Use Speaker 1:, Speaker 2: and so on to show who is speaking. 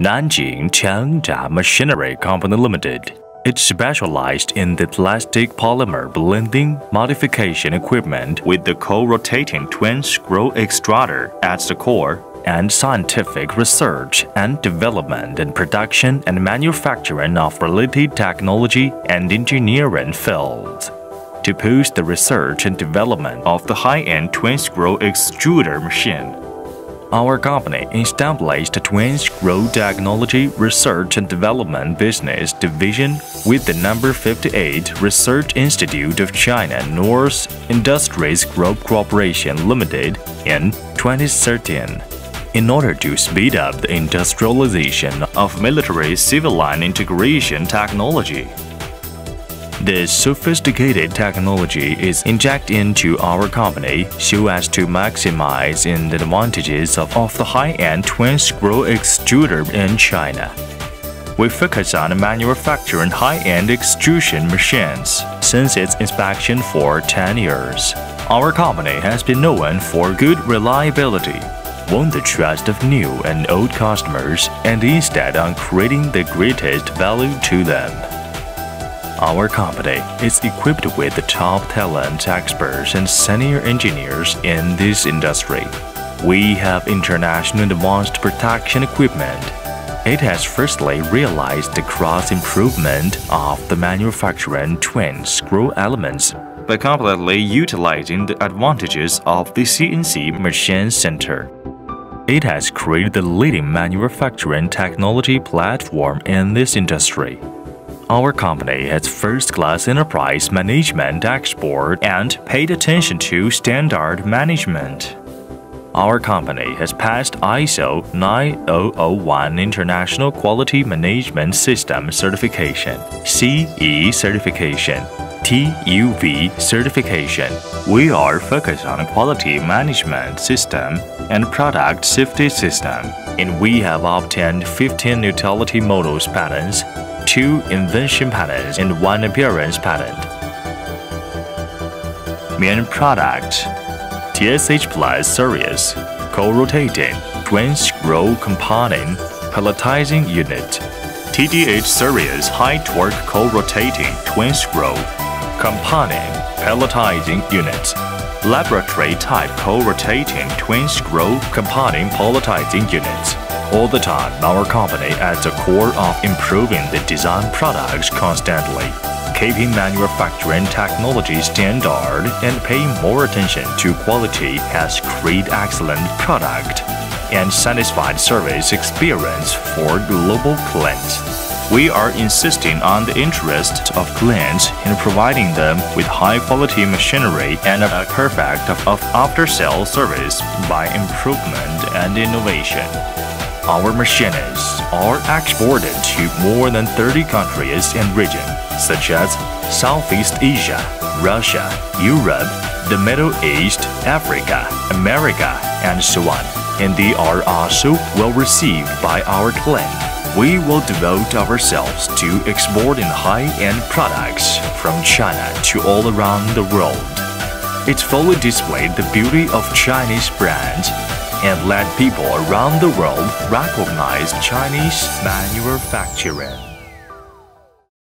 Speaker 1: Nanjing Tengda Machinery Company Limited. It specialized in the plastic polymer blending modification equipment with the co-rotating twin screw extruder at the core and scientific research and development and production and manufacturing of related technology and engineering fields. To push the research and development of the high-end twin screw extruder machine, our company established a twin screw technology research and development business division with the number 58 Research Institute of China North Industries Group Corporation Limited in 2013 in order to speed up the industrialization of military civil line integration technology. This sophisticated technology is injected into our company so as to maximize in the advantages of, of the high-end twin-screw extruder in China. We focus on manufacturing high-end extrusion machines since its inspection for 10 years. Our company has been known for good reliability, won the trust of new and old customers, and instead on creating the greatest value to them. Our company is equipped with the top talent experts and senior engineers in this industry. We have international advanced protection equipment. It has firstly realized the cross improvement of the manufacturing twin screw elements by completely utilizing the advantages of the CNC machine center. It has created the leading manufacturing technology platform in this industry. Our company has first-class enterprise management export and paid attention to standard management. Our company has passed ISO 9001 International Quality Management System certification, CE certification, TUV certification. We are focused on quality management system and product safety system, and we have obtained 15 utility models patents two invention patents and one appearance patent. Main product TSH Plus series co-rotating twin screw compounding pelletizing unit TDH series high torque co-rotating twin screw compounding pelletizing unit laboratory type co-rotating twin screw compounding pelletizing units. all the time, our company at the core of improving the design products constantly, keeping manufacturing technology standard and paying more attention to quality has created excellent product and satisfied service experience for global clients. We are insisting on the interest of clients in providing them with high-quality machinery and a perfect of after-sales service by improvement and innovation. Our machines are exported to more than 30 countries and regions, such as Southeast Asia, Russia, Europe, the Middle East, Africa, America, and so on. And they are also well received by our client. We will devote ourselves to exporting high-end products from China to all around the world. It fully displayed the beauty of Chinese brands and let people around the world recognize Chinese manufacturing.